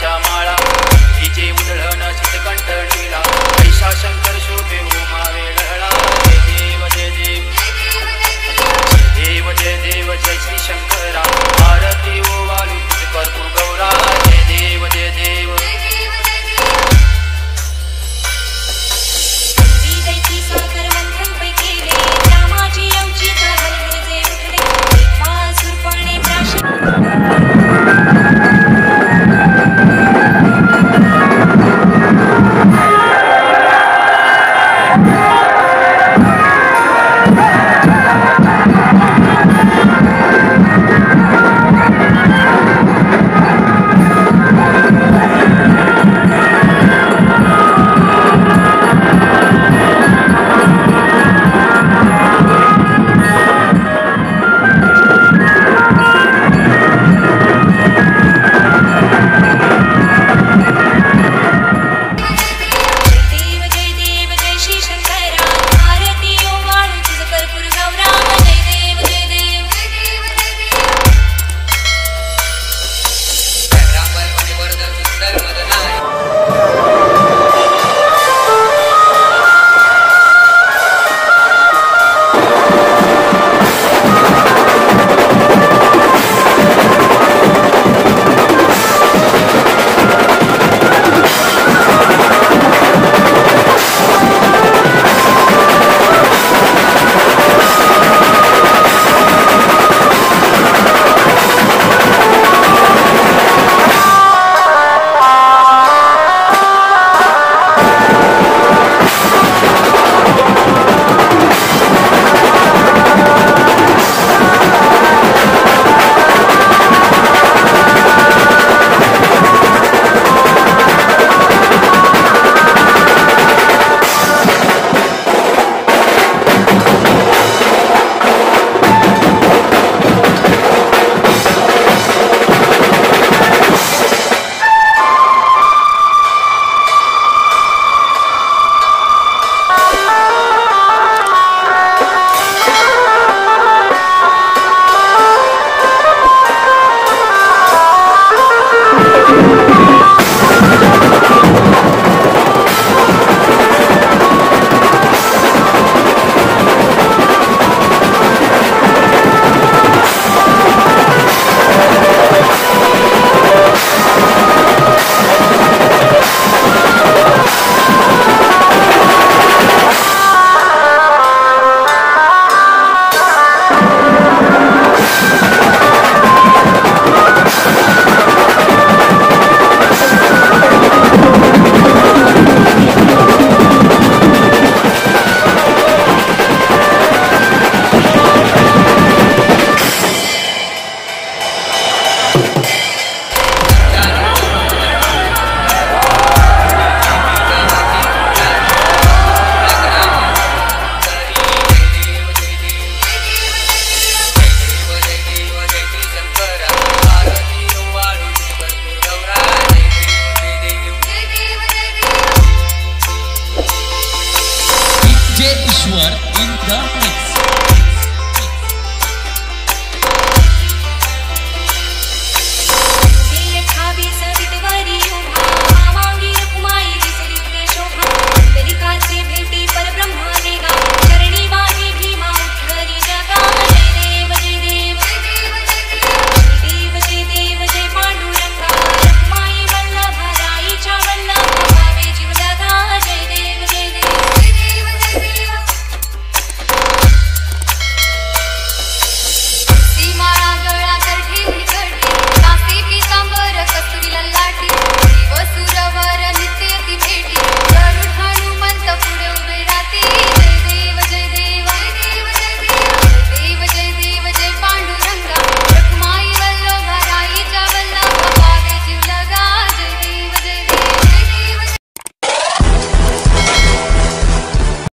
come on.